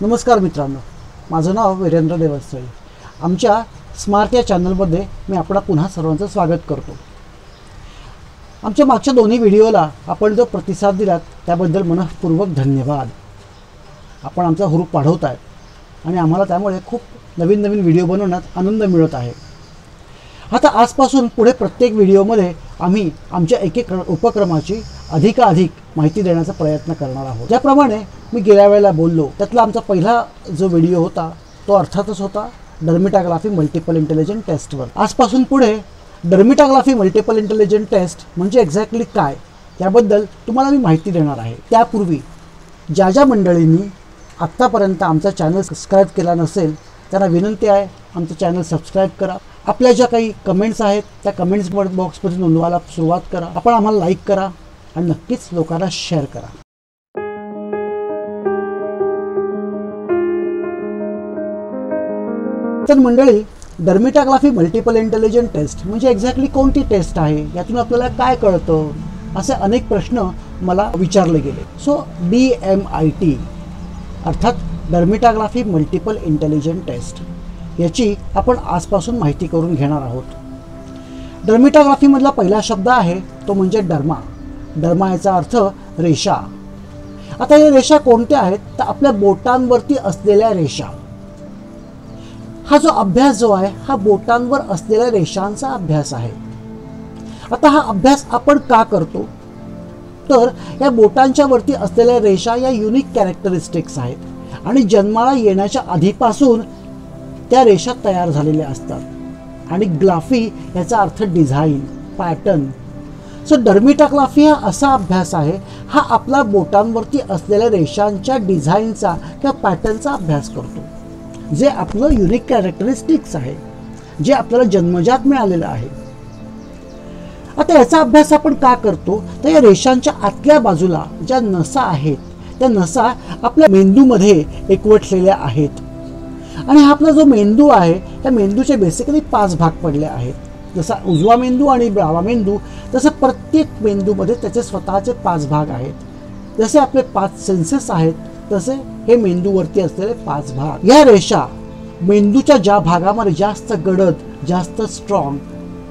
नमस्कार मित्रांनो. माझं नाव वीरेंद्र देवस्थळी. आमच्या स्मार्ट या चॅनलमध्ये मी आपणा पुन्हा सर्वांचं स्वागत करतो. आमच्या मागच्या दोन्ही व्हिडिओला आपण जो प्रतिसाद दिलात त्याबद्दल मनःपूर्वक धन्यवाद. आपण आमचा हुरूप वाढवत आहे आणि आम्हाला त्यामुळे खूप नवीन नवीन व्हिडिओ बनवण्यात आनंद मिळत आहे. आता आजपासून पुढे प्रत्येक व्हिडिओमध्ये आम्ही आमच्या एक एक उपक्रमाची अधिकाधिक माहिती देण्याचा प्रयत्न करणार आहोत. ज्याप्रमाणे मी गेल्या वेळेला बोललो त्यातला आमचा पहिला जो व्हिडिओ होता तो अर्थातच होता डर्मिटाग्राफी मल्टिपल इंटेलिजंट टेस्टवर. आजपासून पुढे डर्मिटाग्राफी मल्टिपल इंटेलिजंट टेस्ट म्हणजे एक्झॅक्टली काय त्याबद्दल तुम्हाला मी माहिती देणार आहे. त्यापूर्वी ज्या ज्या मंडळींनी आत्तापर्यंत आमचा चॅनल सबस्क्राईब केला नसेल त्यांना विनंती आहे आमचं चॅनल सबस्क्राईब करा. आपल्या ज्या काही कमेंट्स आहेत त्या कमेंट्स बॉक्समध्ये नोंदवायला सुरुवात करा. आपण आम्हाला लाईक करा आणि नक्कीच लोकांना शेअर करा. तर मंडळी डर्मिटाग्राफी मल्टिपल इंटेलिजंट टेस्ट म्हणजे एक्झॅक्टली कोणती टेस्ट आहे? यातून आपल्याला काय कळतं? असे अनेक प्रश्न मला विचारले गेले. So D M I T अर्थात डर्मिटाग्राफी मल्टिपल इंटेलिजंट टेस्ट याची आपण आजपासून माहिती करून घेणार आहोत. डर्मिटाग्राफीमधला पहिला शब्द आहे तो म्हणजे डर्मा. डर्मा याचा अर्थ रेषा. आता या रेषा कोणत्या आहेत? तर आपल्या बोटांवरती असलेल्या रेषा. हा जो अभ्यास जो आहे हा बोटांवर असलेल्या रेषांचा अभ्यास आहे. आता हा अभ्यास आपण का करतो? तर या बोटांच्या वरती असलेल्या रेषा या युनिक कॅरेक्टरिस्टिक्स आहेत. आणि जन्माला येण्याच्या आधीपासून त्या रेषा तयार झालेल्या असतात. आणि ग्लाफी याचा अर्थ डिझाईन पॅटर्न. सो डर्मिटाग्लाफी हा असा अभ्यास आहे हा आपला बोटांवरती असलेल्या रेषांच्या डिझाईनचा किंवा पॅटर्नचा अभ्यास करतो. जे आपलं युनिक कॅरेक्टरिस्टिक्स आहे जे आपल्याला जन्मजात मिळालेलं आहे. आता याचा अभ्यास आपण का करतो? तर या रेषांच्या आतल्या बाजूला ज्या नसा आहेत त्या नसा आपल्या मेंदूमध्ये एकवटलेल्या आहेत. आणि हा आपला जो मेंदू आहे त्या मेंदूचे बेसिकली पाच भाग पडले आहेत. जसा उजवा मेंदू आणि डावा मेंदू तसं प्रत्येक मेंदूमध्ये त्याचे स्वतःचे पाच भाग आहेत. जसे आपले पाच सेन्सेस आहेत तसे हे मेंदूवरती असलेले पाच भाग. या रेषा मेंदूच्या ज्या भागामध्ये जास्त गडद जास्त स्ट्रॉंग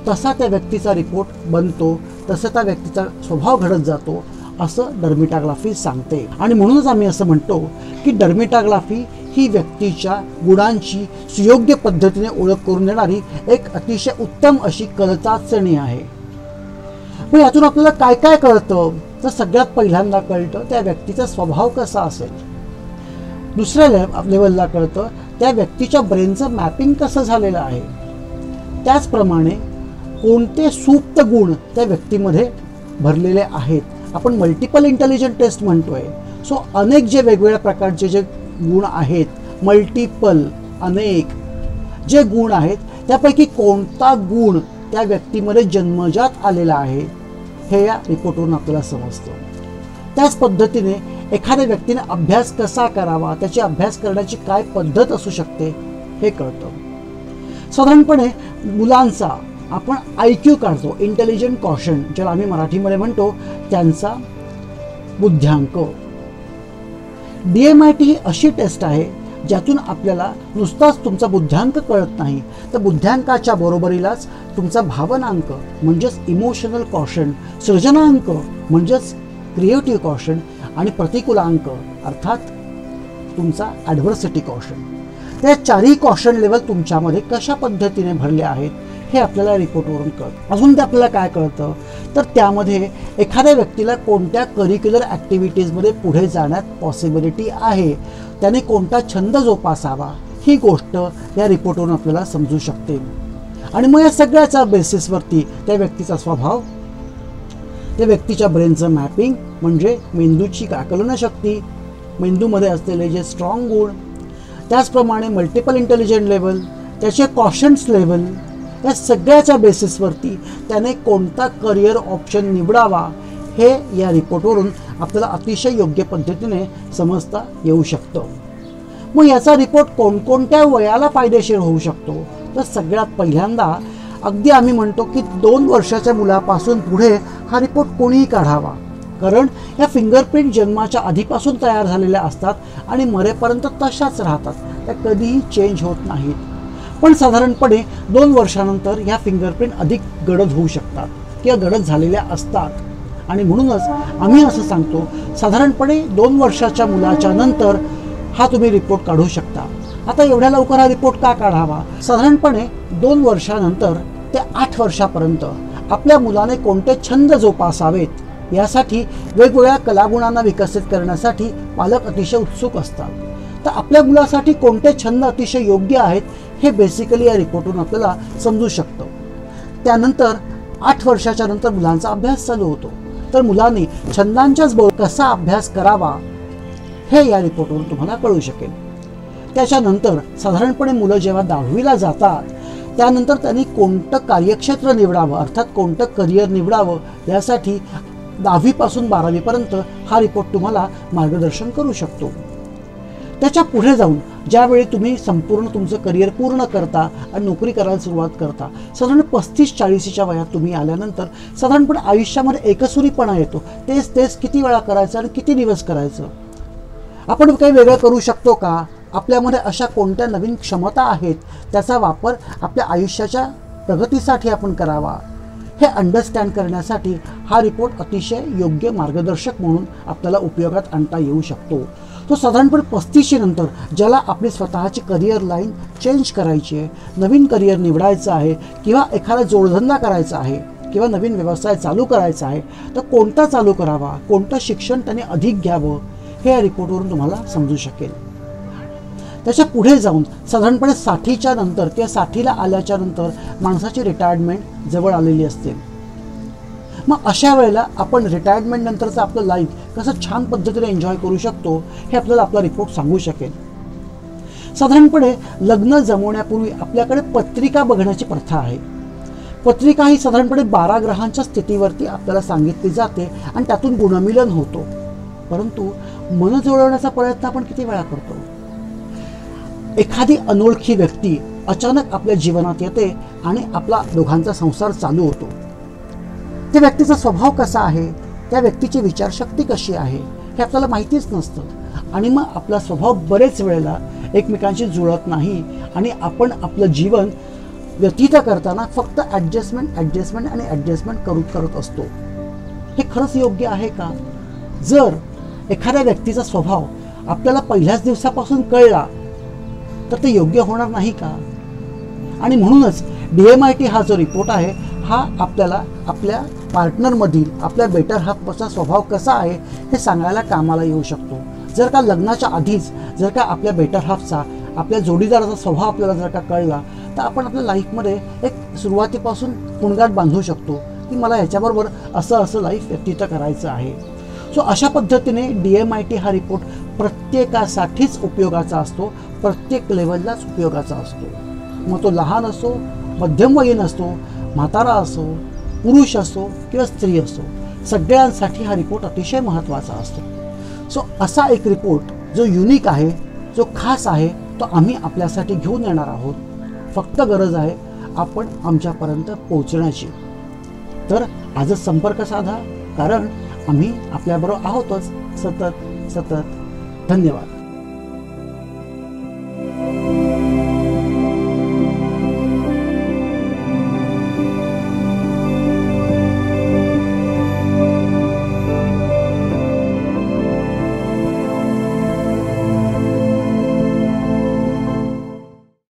तसा त्या व्यक्तीचा रिपोर्ट बनतो तसं त्या व्यक्तीचा स्वभाव घडत जातो असं डर्मिटाग्राफी सांगते. आणि म्हणूनच आम्ही असं म्हणतो की डर्मिटाग्राफी ही व्यक्तीच्या गुणांची सुयोग्य पद्धतीने ओळख करून देणारी एक अतिशय उत्तम अशी कलचाचणी आहे. मग यातून आपल्याला काय काय कळतं? तर सगळ्यात पहिल्यांदा कळतं त्या व्यक्तीचा स्वभाव कसा असेल. दुसऱ्या ले लेवलला कळतं त्या व्यक्तीच्या ब्रेनचं मॅपिंग कसं झालेलं आहे. त्याचप्रमाणे कोणते सुप्त गुण त्या व्यक्तीमध्ये भरलेले आहेत? आपण मल्टिपल इंटेलिजंट टेस्ट म्हणतोय. सो अनेक जे वेगवेगळ्या प्रकारचे जे गुण आहेत मल्टिपल अनेक. जे गुण आहेत त्यापैकी कोणता गुण त्या व्यक्तीमध्ये जन्मजात आलेला आहे हे या रिपोर्टवरून आपल्याला समजतं. त्याच पद्धतीने एखाद्या व्यक्तीने अभ्यास कसा करावा त्याची अभ्यास करण्याची काय पद्धत असू शकते हे कळतं. साधारणपणे मुलांचा आपण आय क्यू काढतो इंटेलिजंट कॉशन ज्याला आम्ही मराठीमध्ये म्हणतो त्यांचा बुद्ध्यांक. डी एम आय टी ही अशी टेस्ट आहे ज्यातून आपल्याला नुसताच तुमचा बुद्ध्यांक कळत नाही. तर बुद्ध्यांकाच्या बरोबरीलाच तुमचा भावनांक म्हणजेच इमोशनल कॉशन सृजनांक म्हणजेच क्रिएटिव्ह कॉशन आणि प्रतिकूलांक अर्थात तुमचा ॲडव्हर्सिटी कॉशन त्या चारही कॉशन लेवल तुमच्यामध्ये कशा पद्धतीने भरले आहेत हे आपल्याला रिपोर्टवरून कळतं. अजून ते आपल्याला काय कळतं? तर त्यामध्ये एखाद्या व्यक्तीला कोणत्या करिक्युलर ॲक्टिव्हिटीजमध्ये पुढे जाण्यात पॉसिबिलिटी आहे? त्याने कोणता छंद जोपासावा? ही गोष्ट या रिपोर्टवरून आपल्याला समजू शकते. आणि मग या सगळ्याच्या बेसिसवरती त्या व्यक्तीचा स्वभाव त्या व्यक्तीच्या ब्रेनचं मॅपिंग म्हणजे मेंदूची शक्ती मेंदूमध्ये असलेले जे स्ट्रॉंग गुण त्याचप्रमाणे मल्टिपल इंटेलिजंट लेवल त्याचे कॉशन्स लेवल या सगळ्याच्या बेसिसवरती त्याने कोणता करिअर ऑप्शन निवडावा हे या रिपोर्टवरून आपल्याला अतिशय योग्य पद्धतीने समजता येऊ शकतं. मग याचा रिपोर्ट कोणकोणत्या वयाला फायदेशीर होऊ शकतो? तर सगळ्यात पहिल्यांदा अगदी आम्ही म्हणतो की दोन वर्षाच्या मुलापासून पुढे हा रिपोर्ट कोणीही काढावा. कारण या फिंगरप्रिंट जन्माच्या आधीपासून तयार झालेल्या असतात आणि मरेपर्यंत तशाच राहतात. त्या कधीही चेंज होत नाहीत. पण साधारणपणे दोन वर्षानंतर ह्या फिंगरप्रिंट अधिक गडद होऊ शकतात किंवा गडद झालेल्या असतात. आणि म्हणूनच आम्ही असं सांगतो साधारणपणे दोन वर्षाच्या मुलाच्या नंतर हा तुम्ही रिपोर्ट काढू शकता. आता एवढ्या लवकर हा रिपोर्ट का काढावा? साधारणपणे दोन वर्षानंतर ते आठ वर्षापर्यंत आपल्या मुलाने कोणते छंद जोपासावेत यासाठी वेगवेगळ्या कलागुणांना विकसित करण्यासाठी पालक अतिशय उत्सुक असतात. तर आपल्या मुलासाठी कोणते छंद अतिशय योग्य आहेत हे बेसिकली या रिपोर्टून आपल्याला समजू शकतं. त्यानंतर आठ वर्षाच्या नंतर मुलांचा अभ्यास चालू होतो. तर मुलांनी छंदांच्याच बोल कसा अभ्यास करावा हे या रिपोर्टवरून तुम्हाला कळू शकेल. त्याच्यानंतर साधारणपणे मुलं जेव्हा दहावीला जातात त्यानंतर त्यांनी कोणतं कार्यक्षेत्र निवडावं अर्थात कोणतं करिअर निवडावं यासाठी दहावीपासून बारावीपर्यंत हा रिपोर्ट तुम्हाला मार्गदर्शन करू शकतो. त्याच्या पुढे जाऊन ज्यावेळी तुम्ही संपूर्ण तुमचं करिअर पूर्ण करता आणि नोकरी करायला सुरुवात करता साधारण पस्तीस चाळीसीच्या वयात तुम्ही आल्यानंतर साधारणपणे आयुष्यामध्ये एकसुरीपणा येतो. तेच तेच किती वेळा करायचं आणि किती दिवस करायचं? आपण काही वेगळं करू शकतो का? आपल्यामध्ये अशा कोणत्या नवीन क्षमता आहेत? त्याचा वापर आपल्या आयुष्याच्या प्रगतीसाठी आपण करावा. हे अंडरस्टँड करण्यासाठी हा रिपोर्ट अतिशय योग्य मार्गदर्शक म्हणून आपल्याला उपयोगात आणता येऊ शकतो. तो साधारणपणे पस्तीसशे नंतर ज्याला आपली स्वतःची करिअर लाईन चेंज करायची आहे नवीन करिअर निवडायचं आहे किंवा एखादा जोडधंदा करायचा आहे किंवा नवीन व्यवसाय चालू करायचा आहे तर कोणता चालू करावा कोणतं शिक्षण त्याने अधिक घ्यावं हे या रिपोर्टवरून तुम्हाला समजू शकेल. त्याच्या पुढे जाऊन साधारणपणे साठीच्या नंतर किंवा साठीला आल्याच्यानंतर माणसाची रिटायरमेंट जवळ आलेली असते. मग अशा वेळेला आपण रिटायरमेंट नंतरचं आपलं लाईफ कसं छान पद्धतीने एन्जॉय करू शकतो हे आपल्याला आपला रिपोर्ट सांगू शकेल. साधारणपणे लग्न जमवण्यापूर्वी आपल्याकडे पत्रिका बघण्याची प्रथा आहे. पत्रिका ही साधारणपणे बारा ग्रहांच्या स्थितीवरती आपल्याला सांगितली जाते आणि त्यातून गुणमिलन होतो. परंतु मन जुळवण्याचा प्रयत्न आपण किती वेळा करतो? एखादी अनोळखी व्यक्ती अचानक आपल्या जीवनात येते आणि आपला दोघांचा संसार चालू होतो. त्या व्यक्तीचा स्वभाव कसा आहे? त्या व्यक्तीची विचारशक्ती कशी आहे? हे आपल्याला माहितीच नसतं. आणि मग आपला स्वभाव बरेच वेळेला एकमेकांशी जुळत नाही आणि आपण आपलं जीवन व्यतीत करताना फक्त ॲडजस्टमेंट ॲडजस्टमेंट आणि ॲडजस्टमेंट करू करत असतो. हे खरंच योग्य आहे का? जर एखाद्या व्यक्तीचा स्वभाव आपल्याला पहिल्याच दिवसापासून कळला तर ते योग्य होणार नाही का? आणि म्हणूनच डी एम आय टी हा जो रिपोर्ट आहे हा आपल्याला आपल्या पार्टनरमधील आपल्या बेटर हाफचा स्वभाव कसा आहे हे सांगायला कामाला येऊ शकतो. जर का लग्नाच्या आधीच जर का आपल्या बेटर हाफचा आपल्या जोडीदाराचा स्वभाव आपल्याला जर का कळला तर आपण आपल्या लाईफमध्ये एक सुरुवातीपासून पुणगाट बांधू शकतो की मला ह्याच्याबरोबर असं असं लाईफ व्यतीत करायचं आहे. सो अशा पद्धतीने डी एम आय टी हा रिपोर्ट प्रत्येकासाठीच उपयोगाचा असतो प्रत्येक लेवललाच उपयोगाचा असतो. मग तो लहान असो मध्यमवयीन असतो म्हातारा असो पुरुष असो किंवा स्त्री असो सगळ्यांसाठी हा रिपोर्ट अतिशय महत्त्वाचा असतो. सो असा एक रिपोर्ट जो युनिक आहे जो खास आहे तो आम्ही आपल्यासाठी घेऊन येणार आहोत. फक्त गरज आहे आपण आमच्यापर्यंत पोहोचण्याची. तर आजच संपर्क साधा कारण आम्ही आपल्याबरोबर आहोतच. सतत सतत. धन्यवाद.